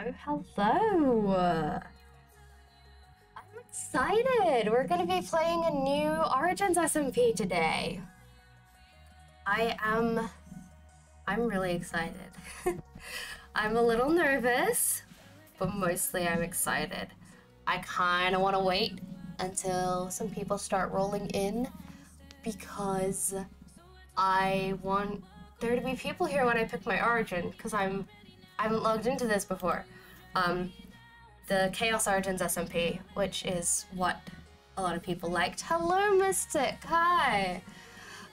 Oh, hello. I'm excited. We're going to be playing a new Origins SMP today. I am. I'm really excited. I'm a little nervous, but mostly I'm excited. I kind of want to wait until some people start rolling in because I want there to be people here when I pick my origin because I'm I haven't logged into this before. Um, the Chaos Origins SMP, which is what a lot of people liked. Hello, Mystic. Hi.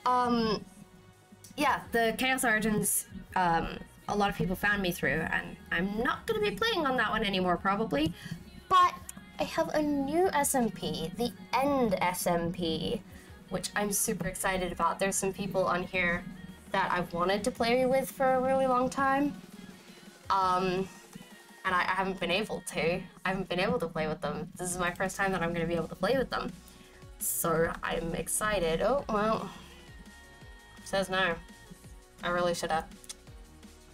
Um, yeah, the Chaos Origins. Um, a lot of people found me through, and I'm not going to be playing on that one anymore, probably. But I have a new SMP, the End SMP, which I'm super excited about. There's some people on here that I've wanted to play with for a really long time. Um, and I, I haven't been able to. I haven't been able to play with them. This is my first time that I'm going to be able to play with them. So I'm excited. Oh, well. Says no. I really should have.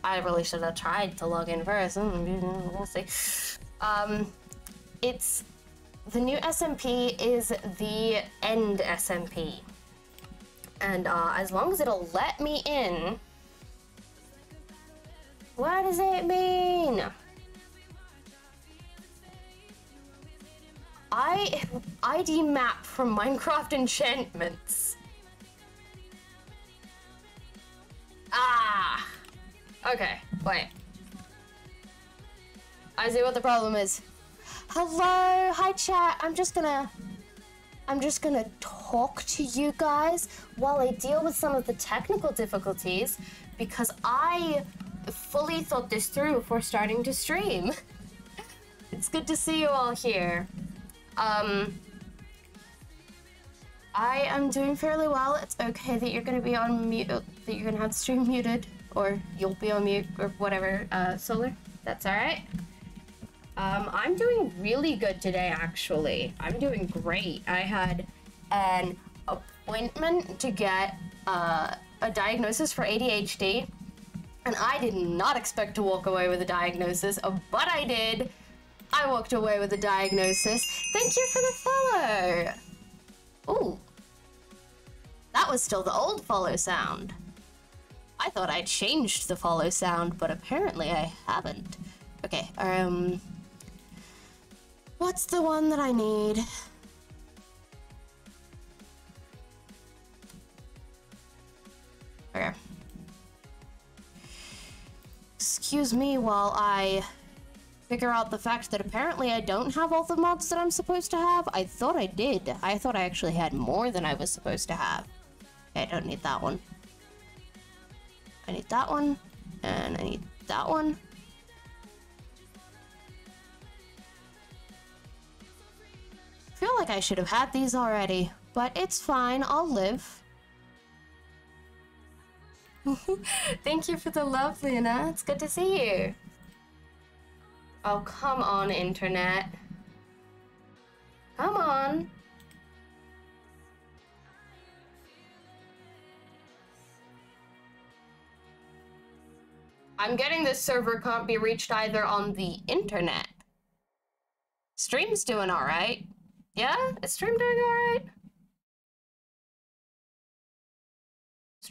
I really should have tried to log in first. Mm, we'll see. Um, it's the new SMP is the end SMP, and uh, as long as it'll let me in, what does it mean? I ID map from Minecraft enchantments. Ah. Okay, wait. I see what the problem is. Hello, hi chat. I'm just gonna I'm just gonna talk to you guys while I deal with some of the technical difficulties because I fully thought this through before starting to stream. it's good to see you all here. Um I am doing fairly well. It's okay that you're gonna be on mute that you're gonna have stream muted or you'll be on mute or whatever, uh solar. That's alright. Um, I'm doing really good today, actually. I'm doing great. I had an appointment to get uh, a diagnosis for ADHD, and I did not expect to walk away with a diagnosis, but I did. I walked away with a diagnosis. Thank you for the follow. Ooh. That was still the old follow sound. I thought I changed the follow sound, but apparently I haven't. Okay, um... What's the one that I need? Excuse me while I figure out the fact that apparently I don't have all the mods that I'm supposed to have. I thought I did. I thought I actually had more than I was supposed to have. Okay, I don't need that one. I need that one, and I need that one. I feel like I should have had these already, but it's fine, I'll live. Thank you for the love, Luna. It's good to see you. Oh, come on, internet. Come on. I'm getting this server can't be reached either on the internet. Stream's doing alright. Yeah? Is stream doing alright?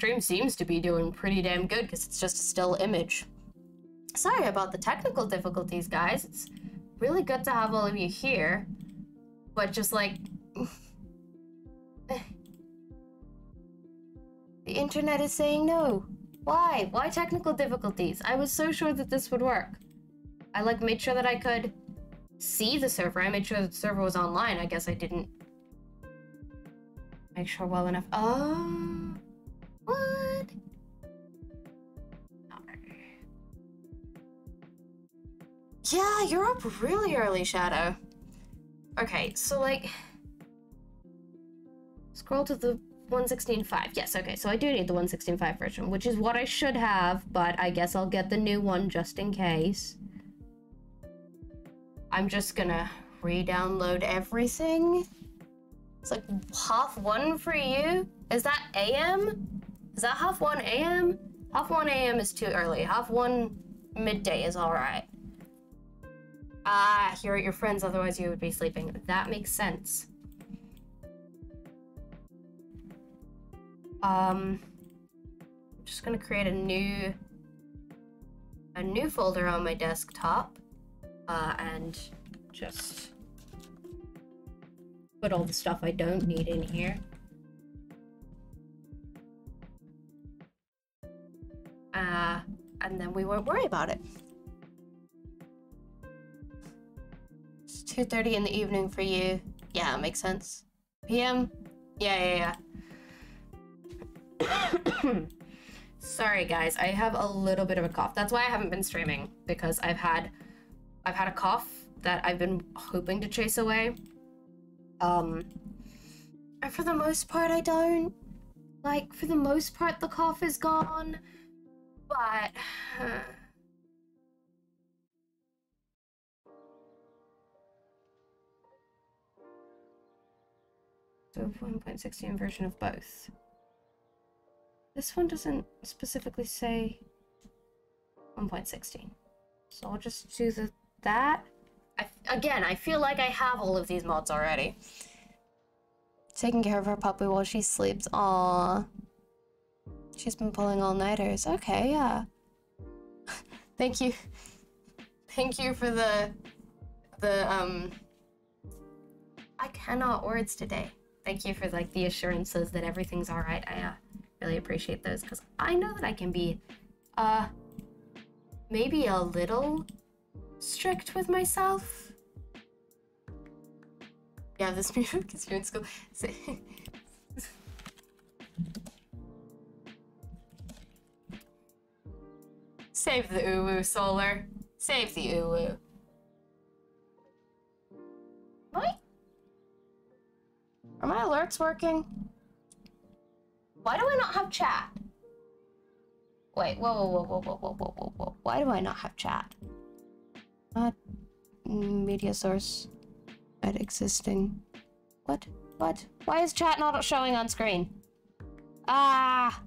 Stream seems to be doing pretty damn good because it's just a still image. Sorry about the technical difficulties, guys. It's really good to have all of you here. But just like... the internet is saying no. Why? Why technical difficulties? I was so sure that this would work. I like made sure that I could see the server. I made sure that the server was online. I guess I didn't make sure well enough. Oh, what? Yeah, you're up really early, Shadow. Okay, so like, scroll to the 116.5. Yes, okay, so I do need the 116.5 version, which is what I should have, but I guess I'll get the new one just in case. I'm just gonna re-download everything. It's like half one for you. Is that AM? Is that half one AM? Half one AM is too early. Half one midday is all right. Ah, you're at your friends, otherwise you would be sleeping. That makes sense. Um, I'm just gonna create a new a new folder on my desktop, uh, and just put all the stuff I don't need in here. Uh, and then we won't worry about it. It's 2.30 in the evening for you. Yeah, makes sense. PM? Yeah, yeah, yeah. Sorry guys, I have a little bit of a cough. That's why I haven't been streaming because I've had I've had a cough that I've been hoping to chase away. Um and for the most part I don't. Like for the most part the cough is gone. But So 1.16 version of both. This one doesn't specifically say 1.16. So I'll just do the that. I, again, I feel like I have all of these mods already. Taking care of her puppy while she sleeps. Aww. She's been pulling all-nighters. Okay, yeah. Thank you. Thank you for the... The, um... I cannot words today. Thank you for, like, the assurances that everything's alright. I, uh really appreciate those because I know that I can be, uh, maybe a little strict with myself. Yeah, this music because you're in school. Save the uwu, Solar. Save the uwu. What? Are my alerts working? Why do I not have chat? Wait, whoa, whoa, whoa, whoa, whoa, whoa, whoa, whoa. Why do I not have chat? Not media source. At existing. What? What? Why is chat not showing on screen? Ah!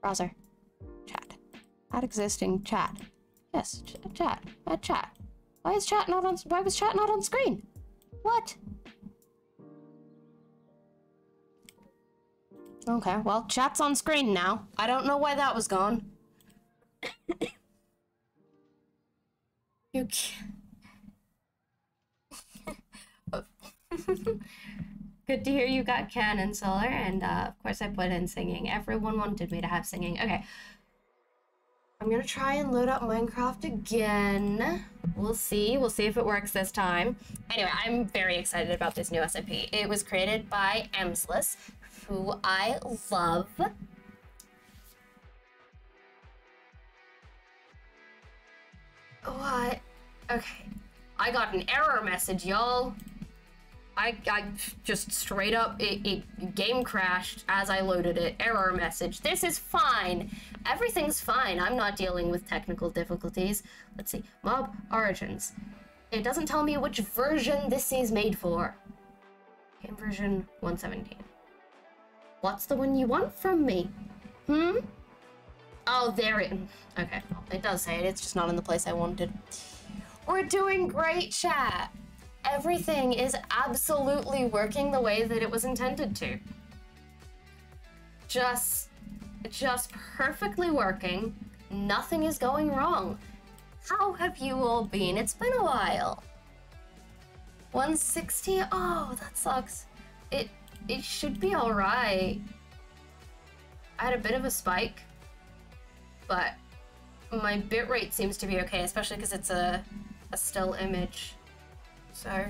Browser. At existing chat. Yes, ch chat. At chat. Why is chat not on- why was chat not on screen? What? Okay, well, chat's on screen now. I don't know why that was gone. you. Good to hear you got canon solar, and uh, of course I put in singing. Everyone wanted me to have singing. Okay. I'm gonna try and load up Minecraft again. We'll see. We'll see if it works this time. Anyway, I'm very excited about this new SMP. It was created by Emsless, who I love. What? Okay. I got an error message, y'all. I, I just straight up, it, it game crashed as I loaded it. Error message. This is fine. Everything's fine. I'm not dealing with technical difficulties. Let's see. Mob Origins. It doesn't tell me which version this is made for. Game version 117. What's the one you want from me? Hmm? Oh, there it... Okay, well, it does say it. It's just not in the place I wanted. We're doing great, chat. Everything is absolutely working the way that it was intended to. Just... Just perfectly working. Nothing is going wrong. How have you all been? It's been a while. 160? Oh, that sucks. It it should be alright. I had a bit of a spike, but my bitrate seems to be okay, especially because it's a, a still image. So,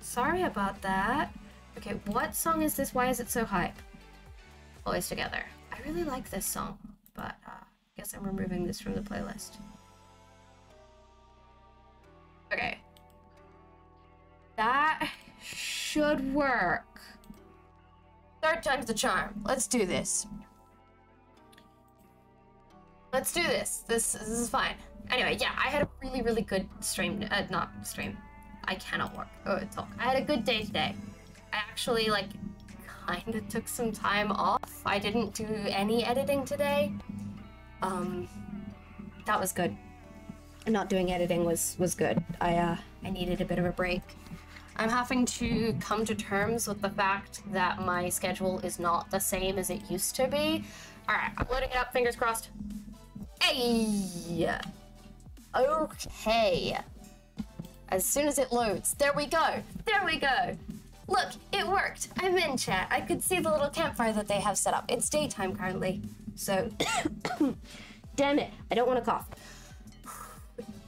sorry about that. Okay, what song is this? Why is it so hype? Always Together. I really like this song, but uh, I guess I'm removing this from the playlist. Okay. That should work. Third time's the charm. Let's do this. Let's do this. This this is fine. Anyway, yeah, I had a really really good stream. Uh, not stream. I cannot work. Oh, talk. I had a good day today. I actually like kind of took some time off. I didn't do any editing today. Um, that was good. not doing editing was was good. I uh I needed a bit of a break. I'm having to come to terms with the fact that my schedule is not the same as it used to be. All right, I'm loading it up. Fingers crossed. Hey. Okay. As soon as it loads, there we go. There we go. Look, it worked. I'm in chat. I could see the little campfire that they have set up. It's daytime currently, so damn it, I don't want to cough.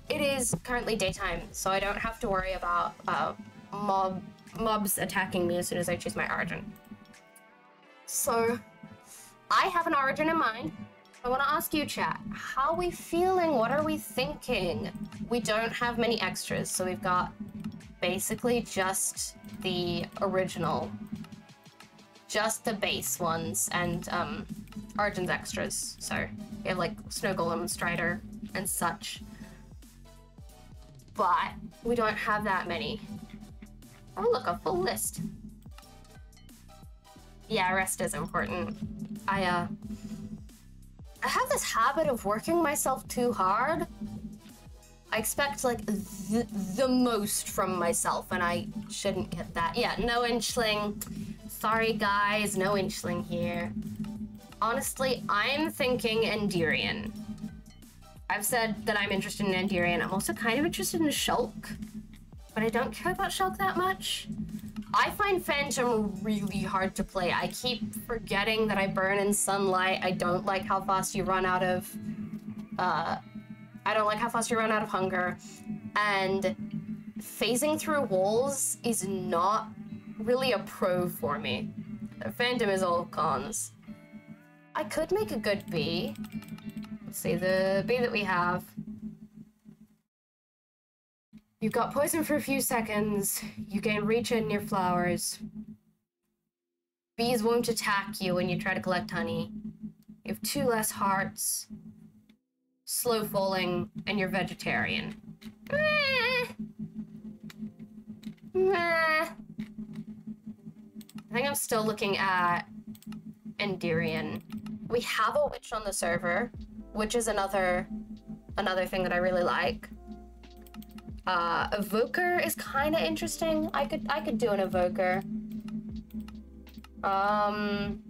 It is currently daytime, so I don't have to worry about uh, mob mobs attacking me as soon as I choose my origin. So, I have an origin in mind. I want to ask you, chat, how are we feeling? What are we thinking? We don't have many extras, so we've got basically just the original, just the base ones, and um, Origins extras. So we have like Snow Golem Strider and such. But we don't have that many. Oh, look, a full list. Yeah, rest is important. I, uh, I have this habit of working myself too hard. I expect like the, the most from myself, and I shouldn't get that. Yeah, no inchling. Sorry, guys, no inchling here. Honestly, I'm thinking Enderian. I've said that I'm interested in Enderian. I'm also kind of interested in Shulk, but I don't care about Shulk that much. I find Phantom really hard to play. I keep forgetting that I burn in sunlight. I don't like how fast you run out of, uh, I don't like how fast you run out of hunger. And phasing through walls is not really a pro for me. Phantom is all cons. I could make a good bee. Let's see, the bee that we have you got poison for a few seconds. You gain reach in your flowers. Bees won't attack you when you try to collect honey. You have two less hearts. Slow falling, and you're vegetarian. I think I'm still looking at Enderian. We have a witch on the server, which is another another thing that I really like. Uh, evoker is kind of interesting. I could I could do an evoker. Um,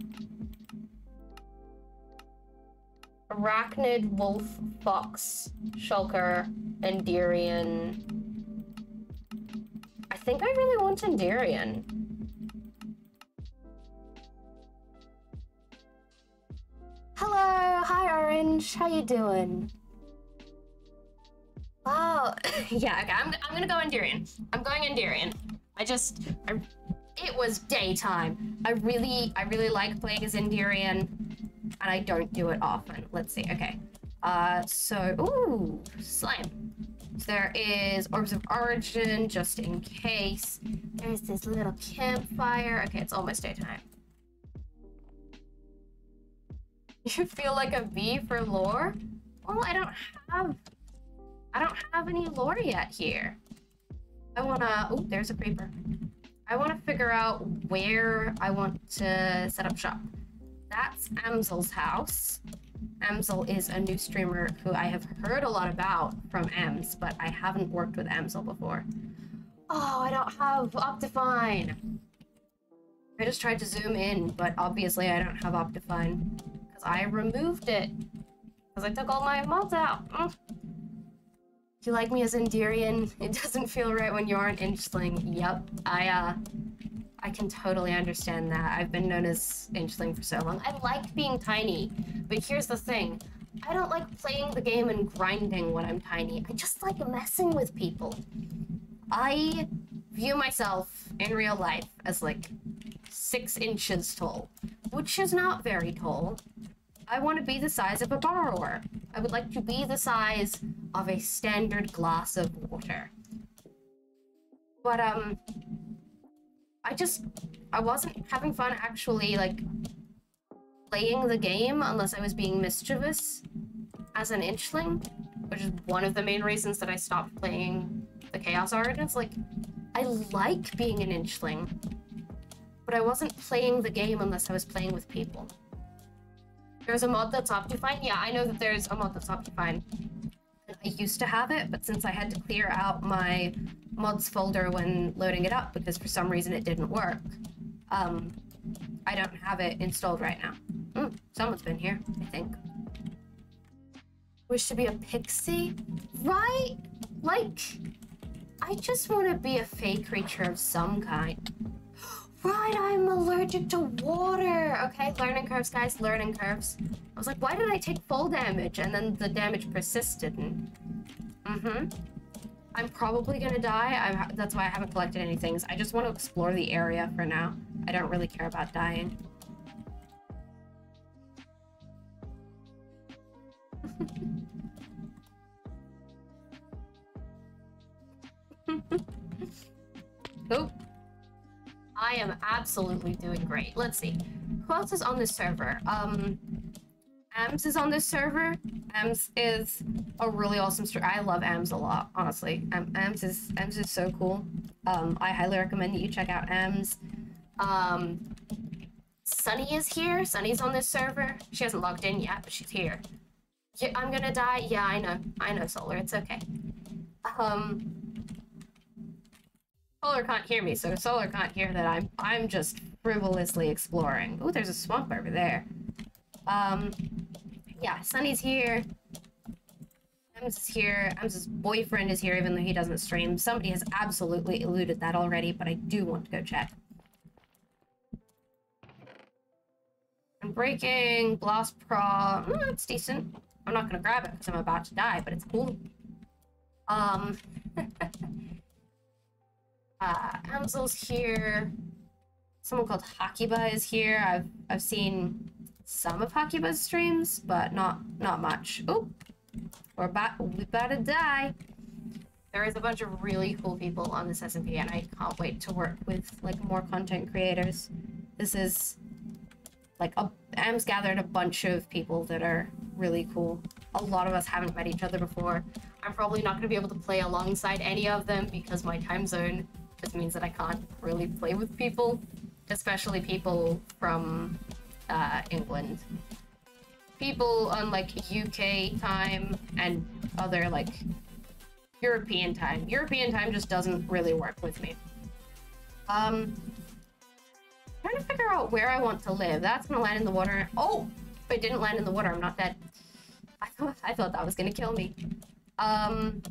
arachnid, wolf, fox, shulker, Enderian. I think I really want Enderian. Hello, hi Orange, how you doing? Wow. yeah, okay. I'm, I'm gonna go Enderian. I'm going Enderian. I just, I, it was daytime. I really, I really like playing as Enderian, and I don't do it often. Let's see. Okay. Uh, so, ooh, slime. So there is Orbs of Origin, just in case. There's this little campfire. Okay, it's almost daytime. You feel like a bee for lore? Well, I don't have I don't have any lore yet here. I wanna, oh, there's a creeper. I wanna figure out where I want to set up shop. That's Amzel's house. Amzel is a new streamer who I have heard a lot about from Ems, but I haven't worked with Amzel before. Oh, I don't have Optifine. I just tried to zoom in, but obviously I don't have Optifine because I removed it because I took all my mods out. Mm you like me as Enderian? It doesn't feel right when you aren't Inchling. Yep, I, uh, I can totally understand that. I've been known as Inchling for so long. I like being tiny, but here's the thing. I don't like playing the game and grinding when I'm tiny. I just like messing with people. I view myself in real life as like six inches tall, which is not very tall. I want to be the size of a borrower. I would like to be the size of a standard glass of water. But, um, I just, I wasn't having fun actually, like, playing the game unless I was being mischievous as an inchling, which is one of the main reasons that I stopped playing the Chaos Origins. Like, I like being an inchling, but I wasn't playing the game unless I was playing with people. There's a mod that's Optifine? Yeah, I know that there's a mod that's Optifine. I I used to have it, but since I had to clear out my mods folder when loading it up because for some reason it didn't work, um, I don't have it installed right now. Mm, someone's been here, I think. Wish to be a pixie? Right? Like, I just want to be a fake creature of some kind. Right, I'm allergic to water. Okay, learning curves, guys, learning curves. I was like, why did I take full damage? And then the damage persisted. Mm-hmm. I'm probably gonna die. I'm, that's why I haven't collected any things. I just want to explore the area for now. I don't really care about dying. oh. I am absolutely doing great. Let's see. Who else is on the server? Um, Ams is on this server. Ams is a really awesome. I love Ams a lot, honestly. Um, Ams is Ams is so cool. Um, I highly recommend that you check out Ams. Um, Sunny is here. Sunny's on this server. She hasn't logged in yet, but she's here. Yeah, I'm gonna die. Yeah, I know. I know, Solar. It's okay. Um, Solar can't hear me, so Solar can't hear that I'm I'm just frivolously exploring. Oh, there's a swamp over there. Um, yeah, Sunny's here. Ems is here. Ems's boyfriend is here, even though he doesn't stream. Somebody has absolutely eluded that already, but I do want to go check. I'm breaking Blast Pro. Mm, it's decent. I'm not gonna grab it because I'm about to die, but it's cool. Um. Uh, Amsel's here. Someone called Hakiba is here. I've I've seen some of Hakiba's streams, but not not much. Oh, we're about we about to die. There is a bunch of really cool people on this SMP, and I can't wait to work with like more content creators. This is like a Am's gathered a bunch of people that are really cool. A lot of us haven't met each other before. I'm probably not going to be able to play alongside any of them because my time zone just means that I can't really play with people, especially people from uh, England. People on like UK time and other like European time. European time just doesn't really work with me. Um, trying to figure out where I want to live. That's gonna land in the water. Oh, if I didn't land in the water, I'm not dead. I thought I thought that was gonna kill me. Um,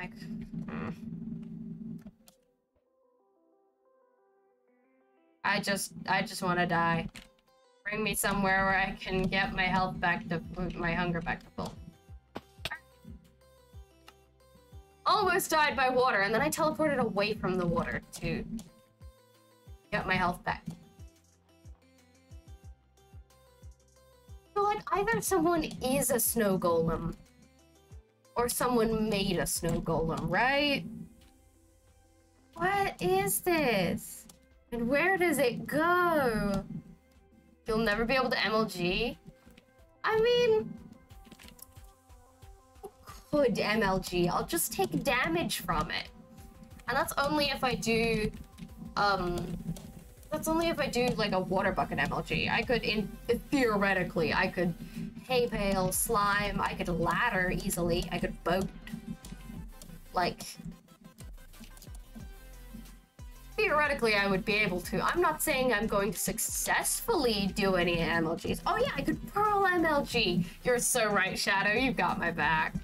like, hmm. I just, I just want to die. Bring me somewhere where I can get my health back to, my hunger back to full. Almost died by water, and then I teleported away from the water to get my health back. So, like, either someone is a snow golem, or someone made a snow golem, right? What is this? And where does it go? You'll never be able to MLG? I mean... Could MLG. I'll just take damage from it. And that's only if I do... Um... That's only if I do, like, a water bucket MLG. I could, in theoretically, I could hay bale, slime, I could ladder easily, I could boat. Like, theoretically I would be able to. I'm not saying I'm going to successfully do any MLGs. Oh yeah, I could Pearl MLG. You're so right, Shadow. You've got my back.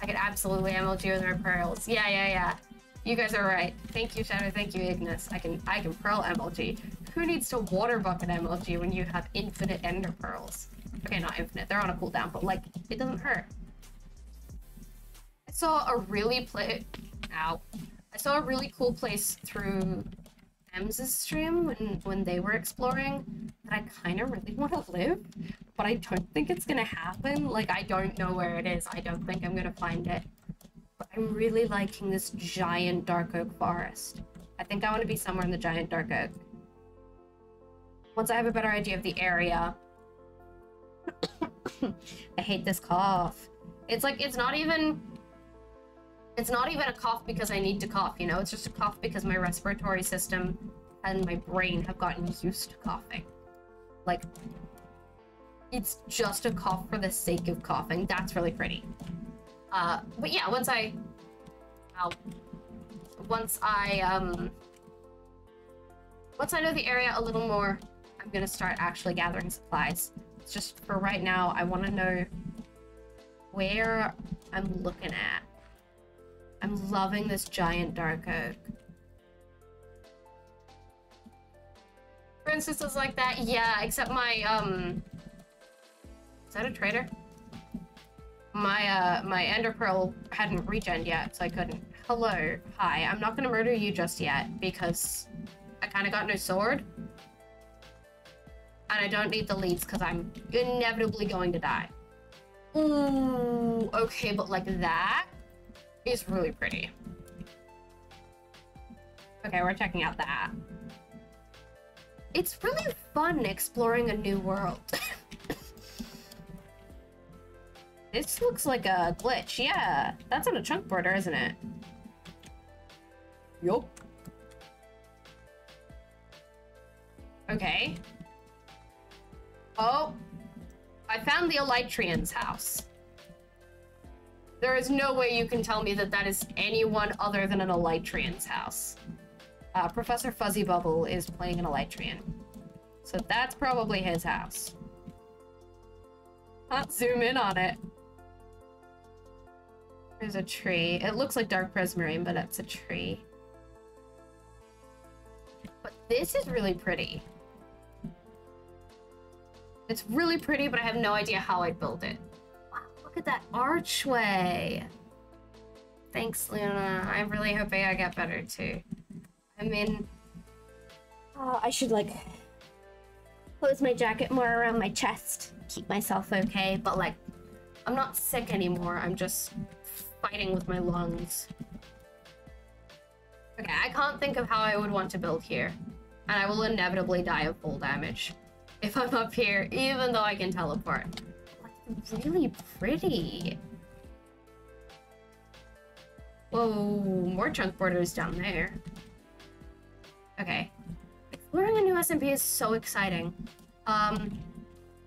I could absolutely MLG with my pearls. Yeah, yeah, yeah. You guys are right. Thank you, Shadow. Thank you, Ignis. I can I can Pearl MLG. Who needs to water bucket MLG when you have infinite Ender Pearls? Okay, not infinite. They're on a cooldown, but like, it doesn't hurt. I saw a really play. Ow. I saw a really cool place through Ems's stream when, when they were exploring that I kind of really want to live, but I don't think it's gonna happen. Like, I don't know where it is. I don't think I'm gonna find it. But I'm really liking this giant dark oak forest. I think I want to be somewhere in the giant dark oak. Once I have a better idea of the area. I hate this cough. It's like, it's not even it's not even a cough because I need to cough, you know? It's just a cough because my respiratory system and my brain have gotten used to coughing. Like, it's just a cough for the sake of coughing. That's really pretty. Uh, but yeah, once I, I'll, once I um, once I know the area a little more, I'm gonna start actually gathering supplies. It's just for right now, I want to know where I'm looking at. I'm loving this giant dark oak. For instances like that, yeah, except my, um... Is that a trader? My, uh, my ender pearl hadn't regened yet, so I couldn't. Hello, hi, I'm not gonna murder you just yet, because I kinda got no sword. And I don't need the leads, because I'm inevitably going to die. Ooh, okay, but like that is really pretty. Okay, we're checking out that. It's really fun exploring a new world. this looks like a glitch. Yeah, that's on a chunk border, isn't it? Yup. Okay. Oh, I found the Elytrian's house. There is no way you can tell me that that is anyone other than an Elytrian's house. Uh, Professor Fuzzy Bubble is playing an Elytrian. So that's probably his house. Let's zoom in on it. There's a tree. It looks like dark prismarine, but it's a tree. But this is really pretty. It's really pretty, but I have no idea how I'd build it. Look at that archway. Thanks, Luna. I'm really hoping I get better too. I mean, uh, I should like close my jacket more around my chest, keep myself okay. But like, I'm not sick anymore. I'm just fighting with my lungs. Okay, I can't think of how I would want to build here. And I will inevitably die of full damage if I'm up here, even though I can teleport. Really pretty. Whoa, more chunk borders down there. Okay. Exploring a new SMP is so exciting. Um,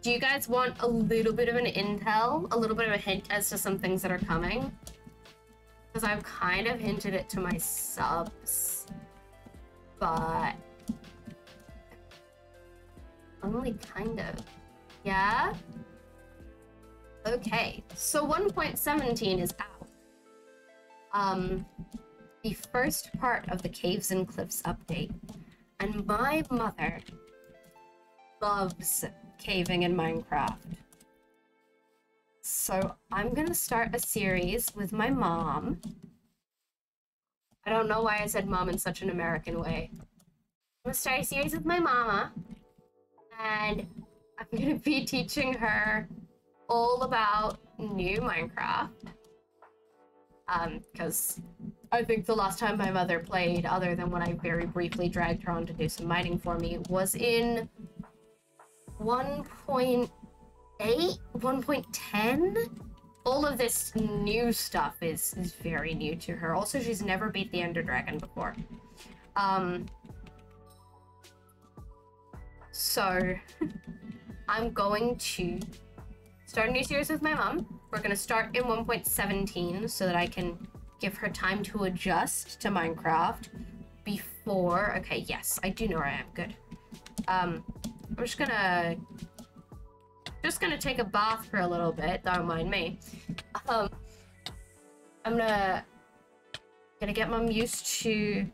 do you guys want a little bit of an intel? A little bit of a hint as to some things that are coming? Because I've kind of hinted it to my subs. But only kind of. Yeah? Okay, so 1.17 is out. Um, the first part of the Caves and Cliffs update. And my mother loves caving in Minecraft. So I'm gonna start a series with my mom. I don't know why I said mom in such an American way. I'm gonna start a series with my mama and I'm gonna be teaching her all about new Minecraft. Um, because I think the last time my mother played, other than when I very briefly dragged her on to do some mining for me, was in 1.8, 1.10? All of this new stuff is, is very new to her. Also, she's never beat the Ender Dragon before. Um, so, I'm going to start a new series with my mom. We're going to start in 1.17 so that I can give her time to adjust to Minecraft before... Okay, yes, I do know where I am. Good. Um, I'm just gonna... Just gonna take a bath for a little bit. Don't mind me. Um, I'm gonna... Gonna get mom used to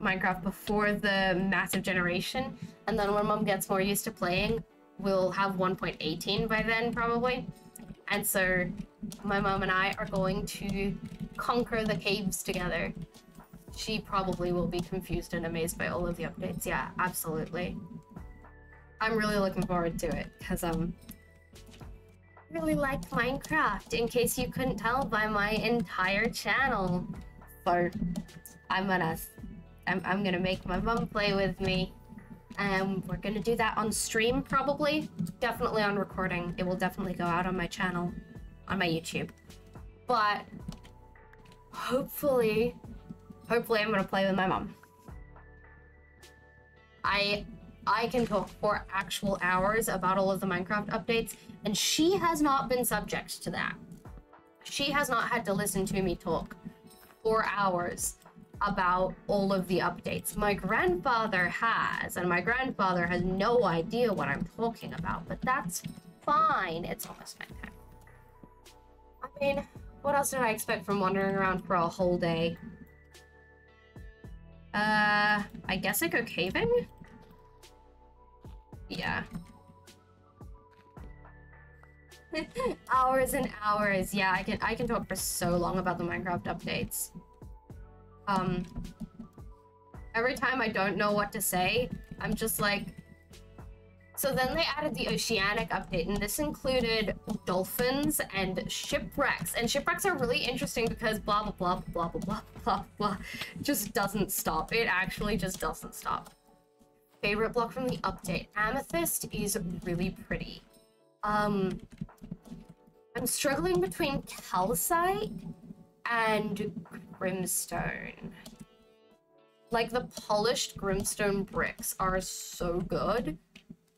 Minecraft before the massive generation. And then when mom gets more used to playing, we'll have 1.18 by then, probably. And so my mom and I are going to conquer the caves together. She probably will be confused and amazed by all of the updates. Yeah, absolutely. I'm really looking forward to it because um really like Minecraft in case you couldn't tell by my entire channel. So I'm gonna I'm, I'm gonna make my mom play with me and we're gonna do that on stream probably. Definitely on recording. It will definitely go out on my channel, on my YouTube. But hopefully, hopefully I'm gonna play with my mom. I I can talk for actual hours about all of the Minecraft updates, and she has not been subject to that. She has not had to listen to me talk for hours about all of the updates. My grandfather has, and my grandfather has no idea what I'm talking about, but that's fine. It's almost nighttime. I mean, what else did I expect from wandering around for a whole day? Uh, I guess I go caving? Yeah. hours and hours. Yeah, I can I can talk for so long about the Minecraft updates. Um every time I don't know what to say, I'm just like so then they added the oceanic update and this included dolphins and shipwrecks. And shipwrecks are really interesting because blah blah blah blah blah blah blah blah just doesn't stop. It actually just doesn't stop. Favorite block from the update. Amethyst is really pretty. Um, I'm struggling between calcite and grimstone. Like the polished grimstone bricks are so good,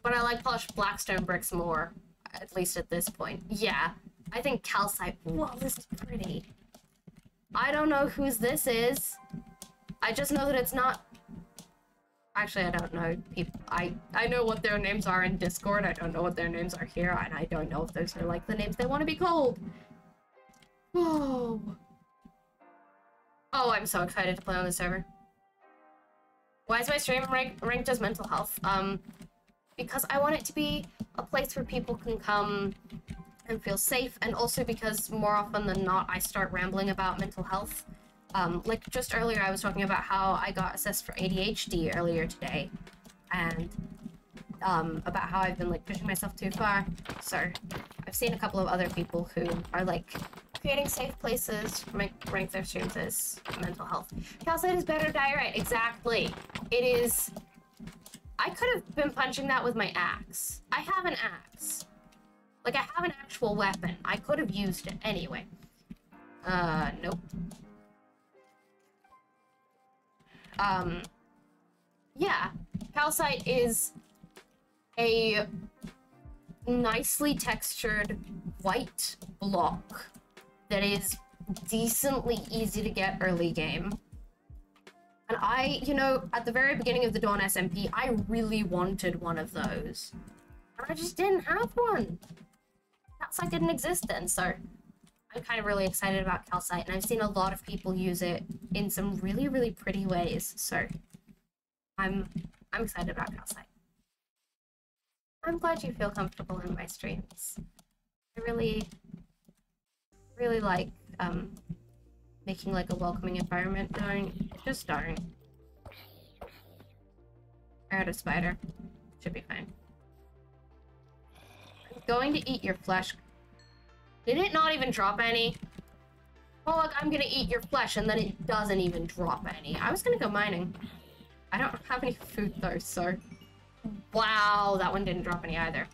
but I like polished blackstone bricks more, at least at this point. Yeah, I think calcite, whoa, this is pretty. I don't know whose this is. I just know that it's not Actually, I don't know. People, I I know what their names are in Discord. I don't know what their names are here, and I don't know if those are like the names they want to be called. Oh. Oh, I'm so excited to play on the server. Why is my stream rank, ranked as mental health? Um, because I want it to be a place where people can come and feel safe, and also because more often than not, I start rambling about mental health. Um, like just earlier, I was talking about how I got assessed for ADHD earlier today, and um, about how I've been like pushing myself too far. So I've seen a couple of other people who are like creating safe places to make, rank their streams as mental health. Calcite is better diorite. Exactly. It is. I could have been punching that with my axe. I have an axe. Like, I have an actual weapon. I could have used it anyway. Uh, nope. Um, yeah, calcite is a nicely textured white block that is decently easy to get early game. And I, you know, at the very beginning of the Dawn SMP, I really wanted one of those. And I just didn't have one. Calcite didn't exist then, so I'm kind of really excited about calcite, and I've seen a lot of people use it in some really, really pretty ways. So I'm I'm excited about calcite. I'm glad you feel comfortable in my streams. I really, really like um, making like a welcoming environment. Darn, just darn. I heard a spider. Should be fine. I'm going to eat your flesh did it not even drop any? Oh, look, I'm gonna eat your flesh, and then it doesn't even drop any. I was gonna go mining. I don't have any food, though, so... Wow, that one didn't drop any either.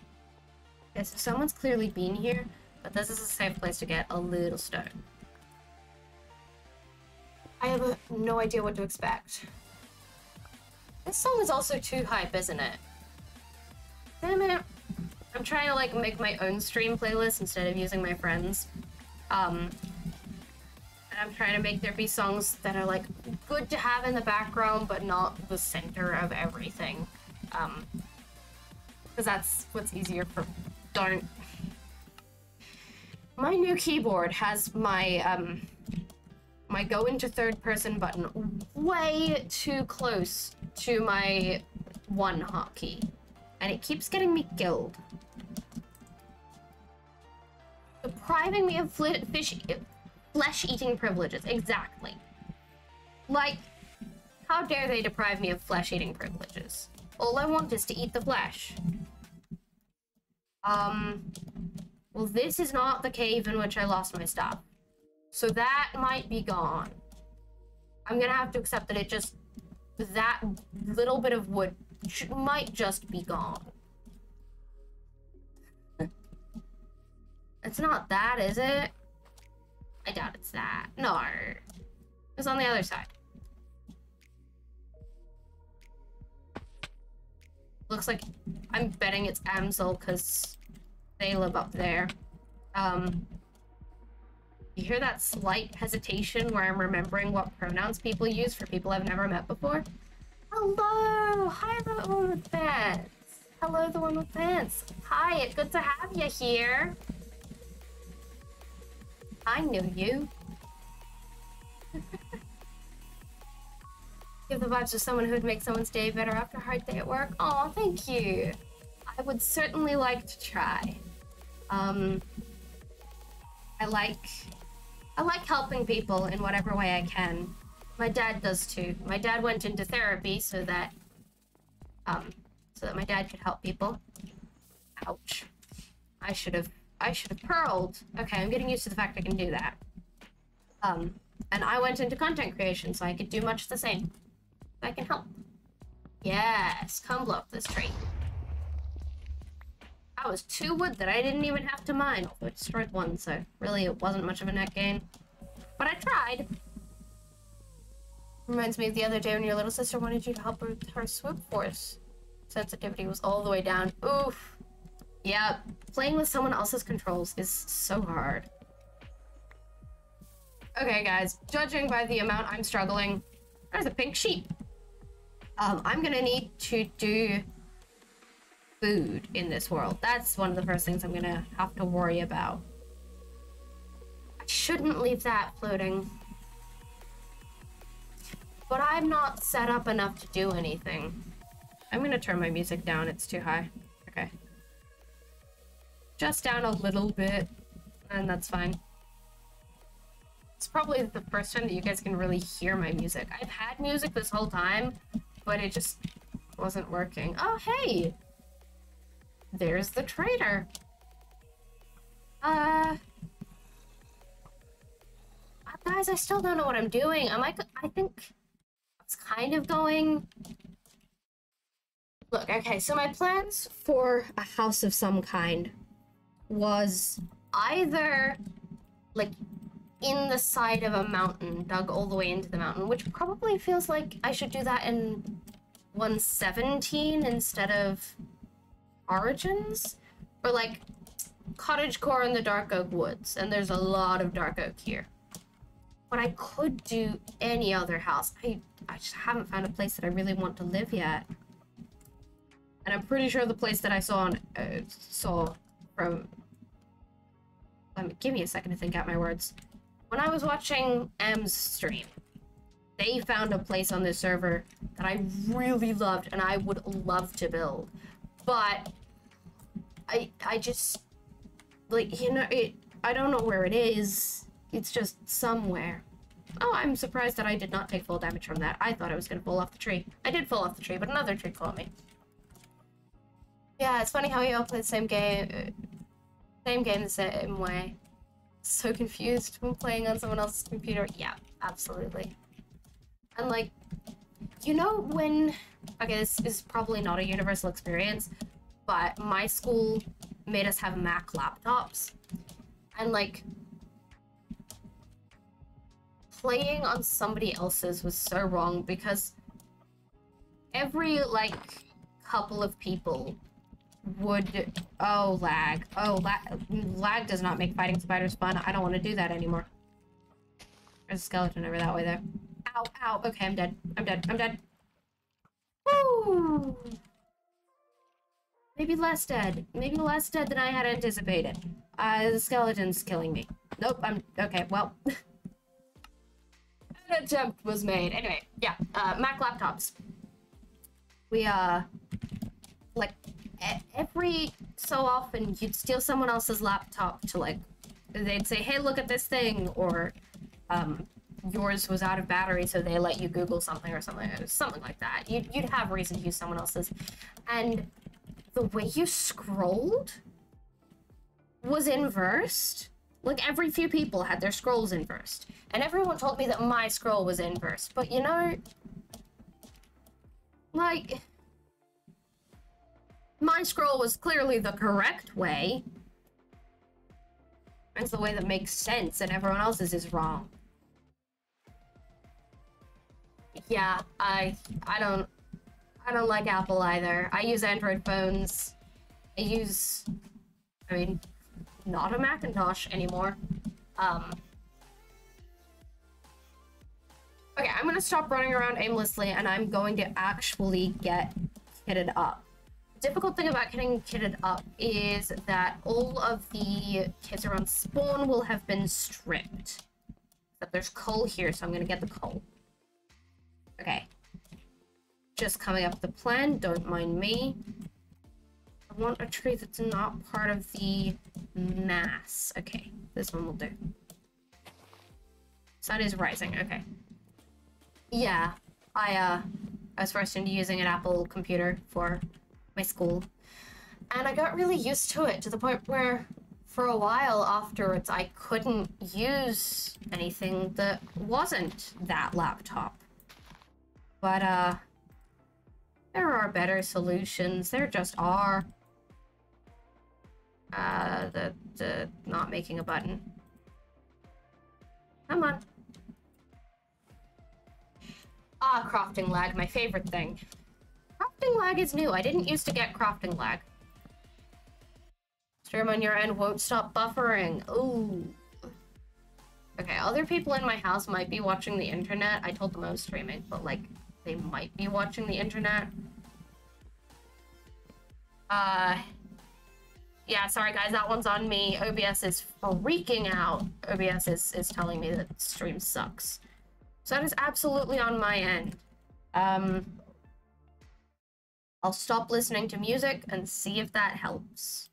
Okay, so someone's clearly been here, but this is a safe place to get a little stone. I have no idea what to expect. This song is also too hype, isn't it? Damn it. I'm trying to like make my own stream playlist instead of using my friends. Um, and I'm trying to make there be songs that are like good to have in the background, but not the center of everything. Um, because that's what's easier for. Darn. My new keyboard has my um, my go into third person button way too close to my one hotkey, and it keeps getting me killed depriving me of fish flesh-eating privileges. Exactly. Like, how dare they deprive me of flesh-eating privileges? All I want is to eat the flesh. Um, well, this is not the cave in which I lost my stuff. So that might be gone. I'm gonna have to accept that it just, that little bit of wood might just be gone. It's not that, is it? I doubt it's that. No. It's on the other side. Looks like I'm betting it's Amsel because they live up there. Um, you hear that slight hesitation where I'm remembering what pronouns people use for people I've never met before? Hello! Hi, the one with pants. Hello, the one with pants. Hi, it's good to have you here. I knew you. Give the vibes of someone who'd make someone's day better after a hard day at work. Oh, thank you. I would certainly like to try. Um, I like, I like helping people in whatever way I can. My dad does too. My dad went into therapy so that, um, so that my dad could help people. Ouch. I should have, I should have pearled. Okay, I'm getting used to the fact I can do that. Um, and I went into content creation so I could do much the same. I can help. Yes, come blow up this tree. That was two wood that I didn't even have to mine, although I destroyed one, so really it wasn't much of a net gain. But I tried. Reminds me of the other day when your little sister wanted you to help her with her swoop force. Sensitivity was all the way down. Oof. Yeah, playing with someone else's controls is so hard. Okay, guys, judging by the amount I'm struggling, there's a pink sheep. Um, I'm gonna need to do food in this world. That's one of the first things I'm gonna have to worry about. I shouldn't leave that floating. But I'm not set up enough to do anything. I'm gonna turn my music down, it's too high. Okay. Just down a little bit, and that's fine. It's probably the first time that you guys can really hear my music. I've had music this whole time, but it just wasn't working. Oh, hey! There's the trader. Uh... Guys, I still don't know what I'm doing. Am I... I think... It's kind of going... Look, okay, so my plans for a house of some kind was either, like, in the side of a mountain, dug all the way into the mountain, which probably feels like I should do that in 117 instead of Origins. Or like cottage core in the dark oak woods, and there's a lot of dark oak here. But I could do any other house. I, I just haven't found a place that I really want to live yet. And I'm pretty sure the place that I saw on, uh, saw from... Um, give me a second to think out my words when I was watching M's stream, they found a place on this server that I really loved and I would love to build. But I I just like you know it I don't know where it is. It's just somewhere. Oh, I'm surprised that I did not take full damage from that. I thought I was gonna fall off the tree. I did fall off the tree, but another tree caught me. Yeah, it's funny how we all play the same game, same game the same way so confused when playing on someone else's computer. Yeah, absolutely. And like, you know when, okay, this is probably not a universal experience, but my school made us have Mac laptops. And like, playing on somebody else's was so wrong because every like couple of people would... Oh, lag. Oh, lag, lag does not make fighting spiders fun. I don't want to do that anymore. There's a skeleton over that way there. Ow, ow. Okay, I'm dead. I'm dead. I'm dead. Woo! Maybe less dead. Maybe less dead than I had anticipated. Uh, the skeleton's killing me. Nope, I'm... Okay, well... An attempt was made. Anyway, yeah. Uh, Mac laptops. We, uh... Like, every so often you'd steal someone else's laptop to like they'd say hey look at this thing or um, yours was out of battery so they let you google something or something something like that. You'd, you'd have reason to use someone else's. And the way you scrolled was inversed. Like every few people had their scrolls inversed. And everyone told me that my scroll was inversed. But you know like my scroll was clearly the correct way. It's the way that makes sense, and everyone else's is wrong. Yeah, I I don't I don't like Apple either. I use Android phones. I use, I mean, not a Macintosh anymore. Um, okay, I'm gonna stop running around aimlessly and I'm going to actually get kitted up. The difficult thing about getting kitted up is that all of the kids around spawn will have been stripped. But there's coal here, so I'm gonna get the coal. Okay. Just coming up the plan, don't mind me. I want a tree that's not part of the mass. Okay, this one will do. Sun is rising, okay. Yeah, I, uh, I was forced into using an Apple computer for my school. And I got really used to it to the point where for a while afterwards I couldn't use anything that wasn't that laptop. But, uh, there are better solutions. There just are. Uh, the, the not making a button. Come on. Ah, crafting lag, my favorite thing. Crafting lag is new. I didn't used to get crafting lag. Stream on your end won't stop buffering. Ooh. Okay, other people in my house might be watching the internet. I told them I was streaming, but like, they might be watching the internet. Uh, yeah, sorry guys, that one's on me. OBS is freaking out. OBS is, is telling me that stream sucks. So that is absolutely on my end. Um, I'll stop listening to music and see if that helps.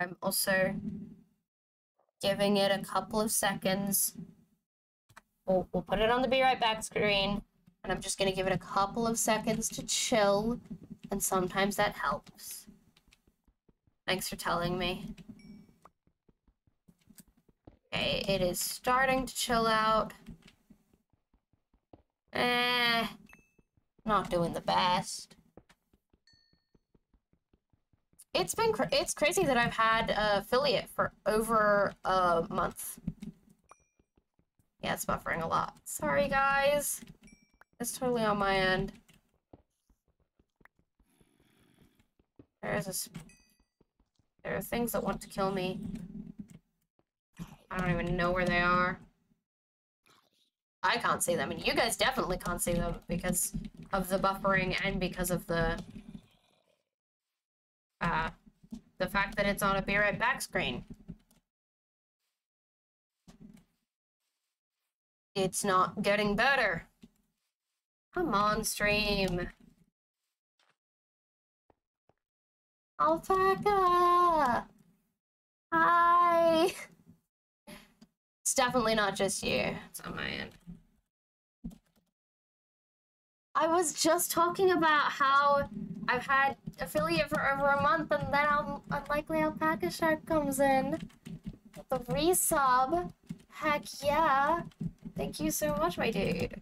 I'm also giving it a couple of seconds. We'll, we'll put it on the be right back screen, and I'm just gonna give it a couple of seconds to chill, and sometimes that helps. Thanks for telling me. Okay, it is starting to chill out. Eh, not doing the best. It's been cra it's crazy that I've had affiliate for over a month. Yeah, it's buffering a lot. Sorry, guys. It's totally on my end. There is a... There are things that want to kill me. I don't even know where they are. I can't see them, and you guys definitely can't see them because of the buffering and because of the uh, the fact that it's on a be right back screen. It's not getting better. Come on, stream. Alpaca! Hi! It's definitely not just you. It's on my end. I was just talking about how I've had affiliate for over a month and then I'll, unlikely alpaca shark comes in. The resub. Heck yeah. Thank you so much, my dude.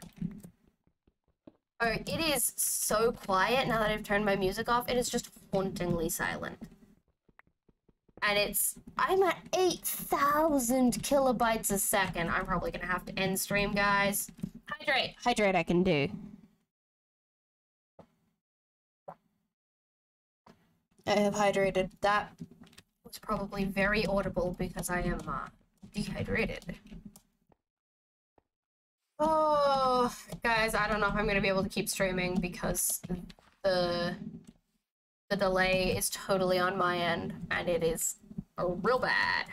Oh, it is so quiet now that I've turned my music off. It is just hauntingly silent. And it's, I'm at 8,000 kilobytes a second. I'm probably gonna have to end stream, guys. Hydrate. Hydrate I can do. I have hydrated. That was probably very audible because I am uh, dehydrated. Oh, guys, I don't know if I'm going to be able to keep streaming because the the delay is totally on my end and it is real bad.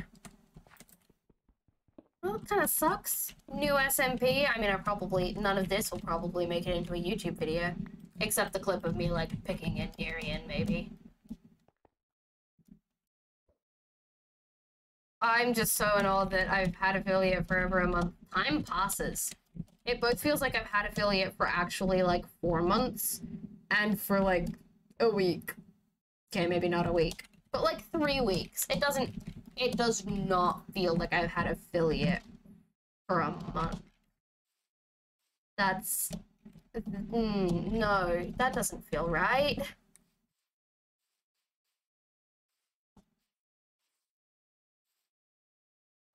Well, it kind of sucks. New SMP. I mean, I probably, none of this will probably make it into a YouTube video. Except the clip of me, like, picking Enderian, maybe. I'm just so in awe that I've had affiliate for over a month. Time passes. It both feels like I've had affiliate for actually like four months and for like a week. Okay, maybe not a week, but like three weeks. It doesn't, it does not feel like I've had affiliate for a month. That's, mm, no, that doesn't feel right.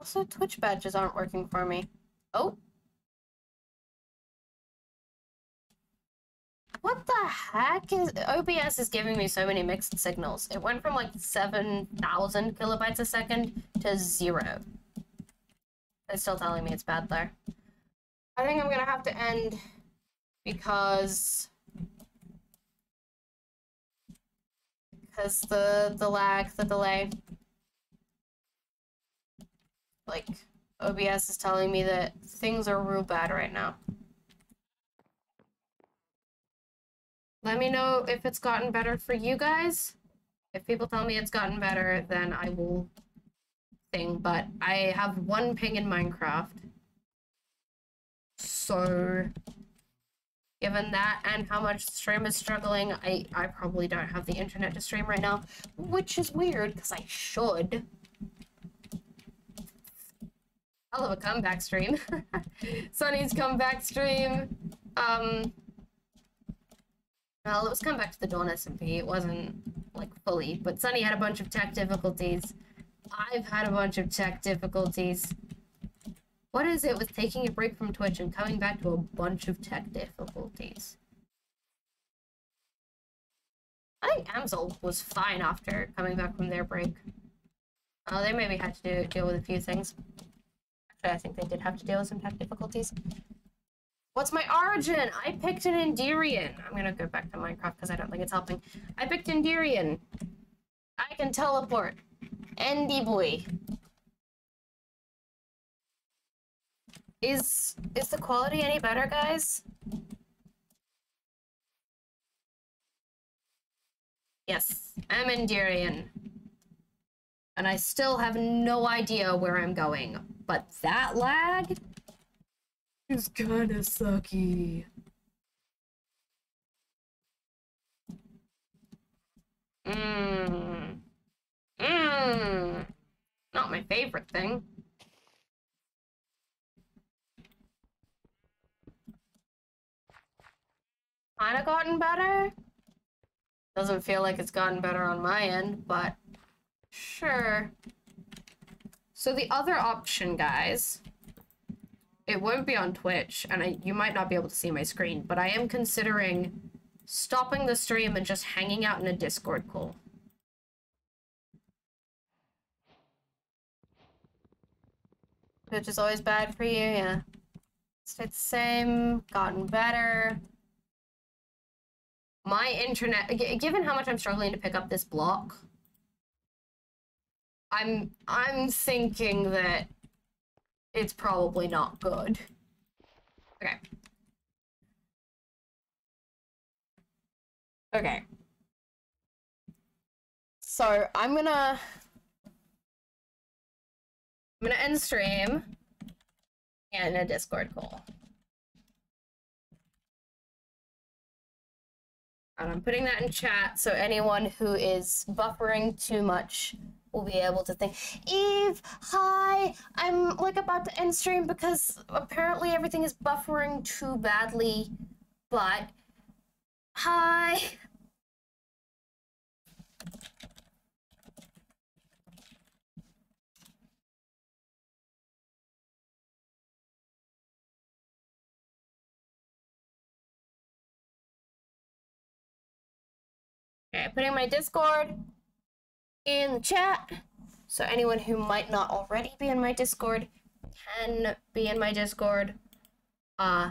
Also, Twitch badges aren't working for me. Oh. What the heck is OBS is giving me so many mixed signals. It went from like 7,000 kilobytes a second to zero. It's still telling me it's bad there. I think I'm gonna have to end because because the the lag, the delay. Like OBS is telling me that things are real bad right now. Let me know if it's gotten better for you guys. If people tell me it's gotten better, then I will thing, but I have one ping in Minecraft. So given that and how much the stream is struggling, I, I probably don't have the internet to stream right now, which is weird because I should. Hell of a comeback stream. Sunny's comeback stream. Um, well, it was comeback to the Dawn SMP. It wasn't like fully, but Sunny had a bunch of tech difficulties. I've had a bunch of tech difficulties. What is it with taking a break from Twitch and coming back to a bunch of tech difficulties? I think Amsel was fine after coming back from their break. Oh, they maybe had to do, deal with a few things. Actually, I think they did have to deal with some tech difficulties. What's my origin? I picked an Enderian. I'm gonna go back to Minecraft because I don't think it's helping. I picked Enderian. I can teleport. Andy boy. Is is the quality any better, guys? Yes, I'm Enderian. And I still have no idea where I'm going. But that lag is kinda sucky. Mmm. Mmm. Not my favorite thing. Kinda gotten better. Doesn't feel like it's gotten better on my end, but sure. So the other option, guys, it won't be on Twitch, and I, you might not be able to see my screen, but I am considering stopping the stream and just hanging out in a Discord call. Which is always bad for you, yeah. Stayed the same, gotten better. My internet, given how much I'm struggling to pick up this block, I'm I'm thinking that it's probably not good. Okay. Okay. So I'm gonna I'm gonna end stream and a Discord call. And I'm putting that in chat so anyone who is buffering too much will be able to think, Eve, hi, I'm like about to end stream because apparently everything is buffering too badly, but hi. Okay, putting my Discord in the chat. So anyone who might not already be in my Discord can be in my Discord. Uh,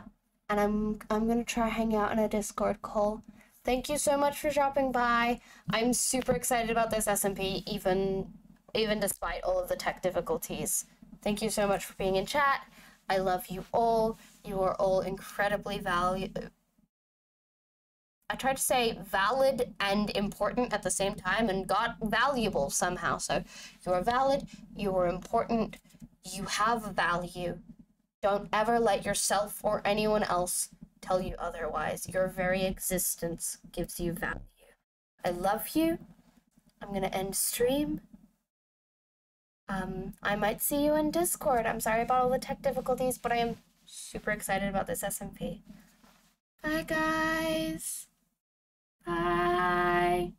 and I'm I'm gonna try hang out in a Discord call. Thank you so much for dropping by. I'm super excited about this SMP, even even despite all of the tech difficulties. Thank you so much for being in chat. I love you all. You are all incredibly valuable I tried to say valid and important at the same time and got valuable somehow. So you are valid, you are important, you have value. Don't ever let yourself or anyone else tell you otherwise. Your very existence gives you value. I love you. I'm going to end stream. Um, I might see you in Discord. I'm sorry about all the tech difficulties, but I am super excited about this SMP. Bye, guys. Bye.